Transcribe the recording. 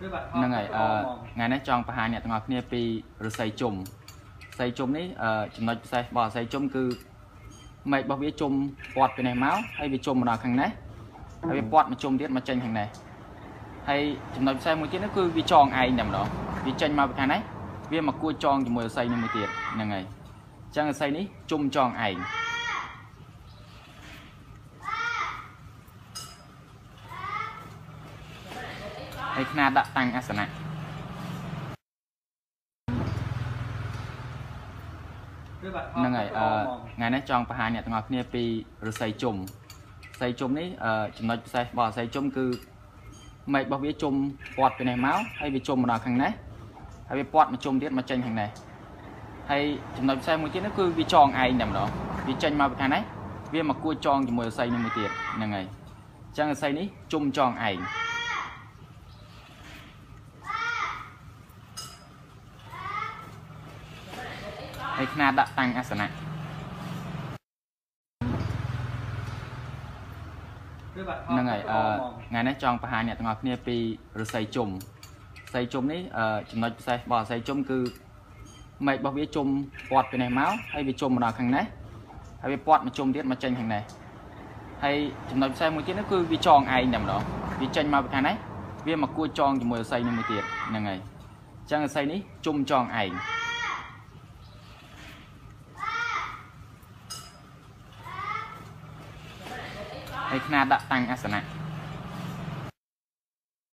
គឺបាត់ហ្នឹងហើយអឺហ្មងថ្ងៃនេះចង់បង្ហាញអ្នកទាំងអស់គ្នាពីឫស្សីជុំឫស្សីជុំនេះអឺចំណុចពិសេសរបស់ឫស្សីជុំគឺមែករបស់វាជុំពាត់ពីនេះមកហើយវាជុំមកដល់ខាងនេះហើយវាពាត់មកជុំទៀតមកចេញខាងនេះហើយចំណុចពិសេសមួយទៀតនោះគឺវាចងឯងតែម្ដងវាចេញមកពីខាងនេះវាមកគួចចងជាមួយឫស្សីនេះមួយទៀតហ្នឹងហើយអញ្ចឹងឫស្សីនេះជុំចងឯង ហើយខ្នាតដាក់តាំងអាសនៈគឺបាត់ហ្នឹងហើយអឺហ្មងថ្ងៃនេះចង់បង្ហាញអ្នកទាំងអស់គ្នាពីឫស្សីជុំឫស្សីជុំនេះអឺចំណុចពិសេសរបស់ឫស្សីជុំគឺមែករបស់វាជុំពាត់ពីនេះមកហើយវាជុំមកដល់ខាងនេះហើយវាពាត់មកជុំទៀតមកចេញខាងនេះហើយចំណុចពិសេសមួយទៀតនោះគឺវាចងឯងតែម្ដងវាចេញមកពីខាងនេះវាមកគួចចងជាមួយឫស្សីនេះមួយទៀតហ្នឹងហើយអញ្ចឹងឫស្សីនេះជុំចងឯង ហើយខ្នាតដាក់តាំងអាសនៈគឺបាត់ហ្នឹងហើយអឺហ្មងថ្ងៃនេះចង់បង្ហាញអ្នកទាំងអស់គ្នាពីឫស្សីជុំឫស្សីជុំនេះអឺចំណុចពិសេសរបស់ឫស្សីជុំគឺមែករបស់វាជុំពាត់ពីនេះមកហើយវាជុំមកដល់ខាងនេះហើយវាពាត់មកជុំទៀតមកចេញខាងនេះហើយចំណុចពិសេសមួយទៀតនោះគឺវាចងឯងតែម្ដងវាចេញមកពីខាងនេះវាមកគួចចងជាមួយឫស្សីនេះមួយទៀតហ្នឹងហើយអញ្ចឹងឫស្សីនេះជុំចងឯង ខ្នាតដាក់តាំងអាសនៈ